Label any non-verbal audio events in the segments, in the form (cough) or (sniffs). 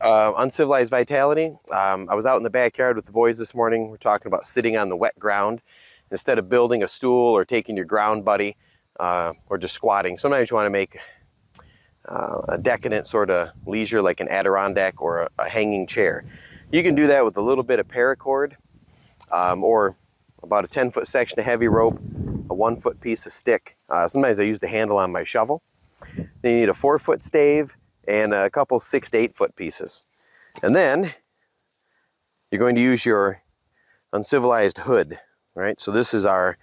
uh, uncivilized vitality. Um, I was out in the backyard with the boys this morning. We're talking about sitting on the wet ground instead of building a stool or taking your ground buddy uh, or just squatting. Sometimes you want to make uh, a decadent sort of leisure like an Adirondack or a, a, hanging chair. You can do that with a little bit of paracord um, or about a 10 foot section of heavy rope, a one foot piece of stick. Uh, sometimes I use the handle on my shovel. Then you need a four foot stave and a couple six to eight foot pieces. And then you're going to use your uncivilized hood, right? So this is our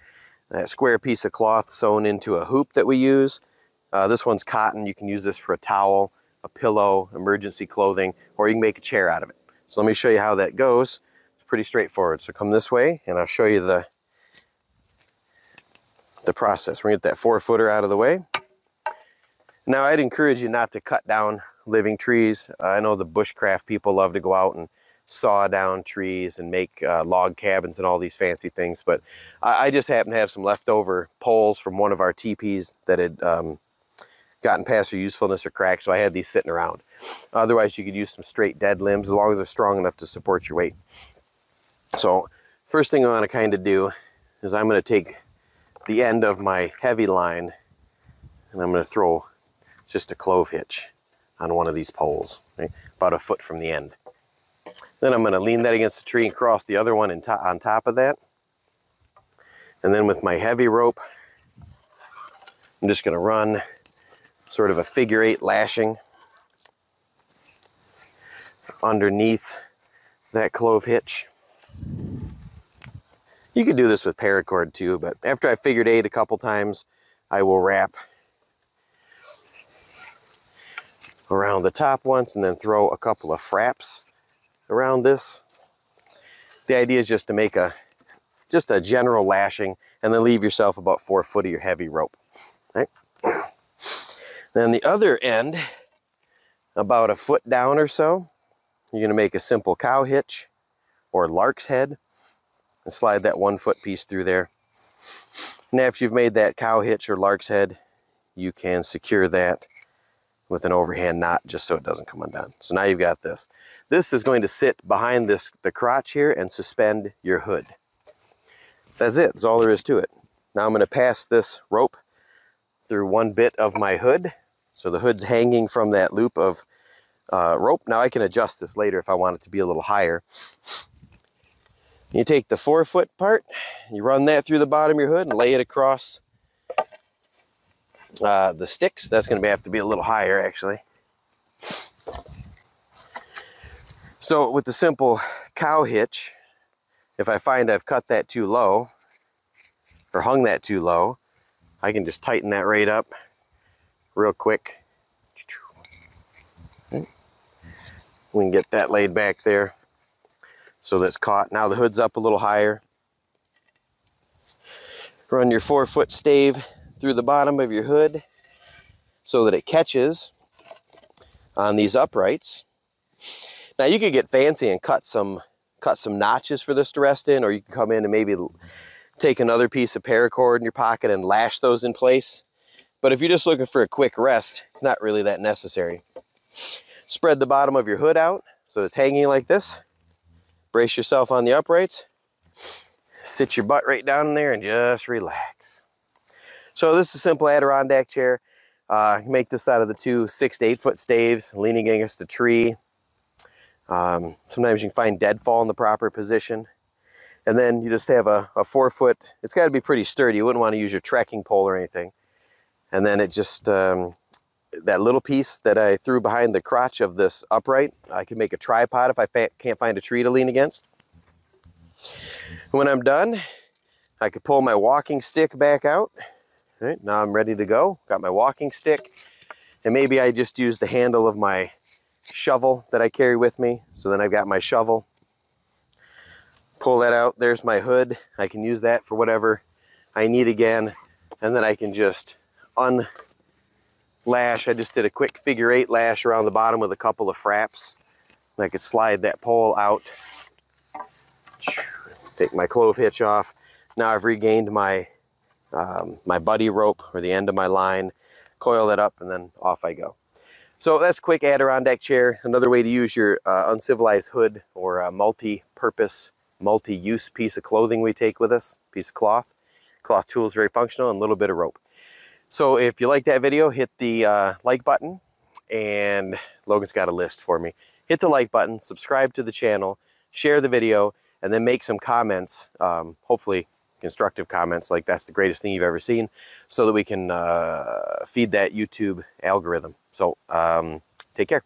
that square piece of cloth sewn into a hoop that we use. Uh, this one's cotton. You can use this for a towel, a pillow, emergency clothing, or you can make a chair out of it. So let me show you how that goes. It's pretty straightforward. So come this way and I'll show you the, the process. We're gonna get that four footer out of the way. Now I'd encourage you not to cut down living trees. Uh, I know the bushcraft people love to go out and saw down trees and make uh, log cabins and all these fancy things. But I, I, just happen to have some leftover poles from one of our teepees that had um, gotten past their usefulness or cracked, so I had these sitting around. Otherwise, you could use some straight dead limbs as long as they're strong enough to support your weight. So first thing I want to kind of do is I'm going to take the end of my heavy line and I'm going to throw just a clove hitch on one of these poles, right? about a foot from the end. Then I'm going to lean that against the tree and cross the other one to on top of that. And then with my heavy rope, I'm just going to run sort of a figure eight lashing underneath that clove hitch. You could do this with paracord too, but after I figured eight a couple times, I will wrap around the top once and then throw a couple of fraps around this. The idea is just to make a just a general lashing and then leave yourself about four foot of your heavy rope. Right? (sniffs) Then the other end, about a foot down or so, you're gonna make a simple cow hitch or lark's head and slide that one foot piece through there. Now if you've made that cow hitch or lark's head, you can secure that with an overhand knot just so it doesn't come undone. So now you've got this. This is going to sit behind this the crotch here and suspend your hood. That's it. That's all there is to it. Now I'm going to pass this rope through one bit of my hood. So the hood's hanging from that loop of uh, rope. Now I can adjust this later if I want it to be a little higher. You take the four foot part, you run that through the bottom of your hood and lay it across uh, the sticks. That's going to have to be a little higher actually. So with the simple cow hitch, if I find I've cut that too low or hung that too low, I can just tighten that right up real quick. We can get that laid back there so that's caught. Now the hood's up a little higher. Run your four foot stave through the bottom of your hood so that it catches on these uprights. Now you could get fancy and cut some cut some notches for this to rest in, or you can come in and maybe take another piece of paracord in your pocket and lash those in place. But if you're just looking for a quick rest, it's not really that necessary. Spread the bottom of your hood out so it's hanging like this. Brace yourself on the uprights. Sit your butt right down in there and just relax. So this is a simple Adirondack chair. Uh, make this out of the two six to eight foot staves leaning against a tree. Um, sometimes you can find deadfall in the proper position. And then you just have a, a four foot, it's got to be pretty sturdy. You wouldn't want to use your trekking pole or anything. And then it just, um, that little piece that I threw behind the crotch of this upright, I can make a tripod if I can't find a tree to lean against. When I'm done, I could pull my walking stick back out. All right, now I'm ready to go. Got my walking stick. And maybe I just use the handle of my shovel that I carry with me. So then I've got my shovel. Pull that out. There's my hood. I can use that for whatever I need again. And then I can just unlash. I just did a quick figure eight lash around the bottom with a couple of fraps. And I could slide that pole out. Take my clove hitch off. Now I've regained my um, my buddy rope or the end of my line, coil that up, and then off I go. So that's a quick Adirondack chair. Another way to use your uh, uncivilized hood or a multi-purpose, multi-use piece of clothing we take with us, piece of cloth. Cloth tool is very functional and a little bit of rope. So if you like that video, hit the uh, like button and Logan's got a list for me. Hit the like button, subscribe to the channel, share the video, and then make some comments, um, hopefully constructive comments like that's the greatest thing you've ever seen so that we can uh, feed that YouTube algorithm. So um, take care.